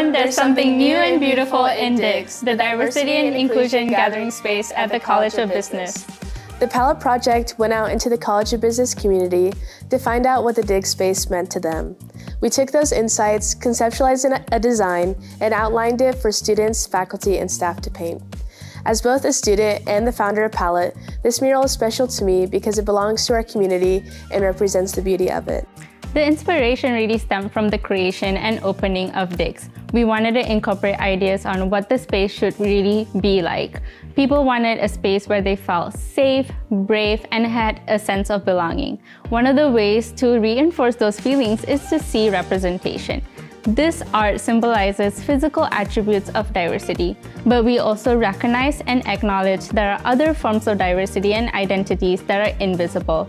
everyone, there's something new and beautiful in DIGS, the Diversity and Inclusion Gathering Space at the College of Business. The Palette Project went out into the College of Business community to find out what the DIGS space meant to them. We took those insights, conceptualized a design, and outlined it for students, faculty, and staff to paint. As both a student and the founder of Palette, this mural is special to me because it belongs to our community and represents the beauty of it. The inspiration really stemmed from the creation and opening of DIGS. We wanted to incorporate ideas on what the space should really be like. People wanted a space where they felt safe, brave, and had a sense of belonging. One of the ways to reinforce those feelings is to see representation. This art symbolizes physical attributes of diversity, but we also recognize and acknowledge there are other forms of diversity and identities that are invisible.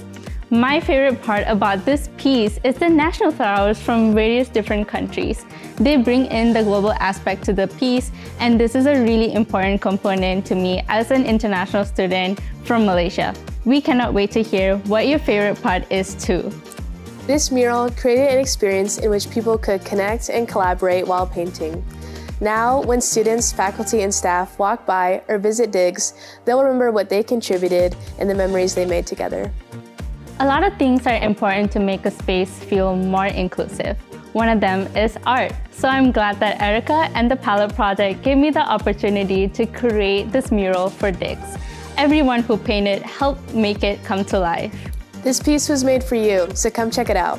My favorite part about this piece is the national flowers from various different countries. They bring in the global aspect to the piece, and this is a really important component to me as an international student from Malaysia. We cannot wait to hear what your favorite part is too. This mural created an experience in which people could connect and collaborate while painting. Now, when students, faculty, and staff walk by or visit DIGS, they'll remember what they contributed and the memories they made together. A lot of things are important to make a space feel more inclusive. One of them is art. So I'm glad that Erika and the Palette Project gave me the opportunity to create this mural for DIGS. Everyone who painted helped make it come to life. This piece was made for you, so come check it out.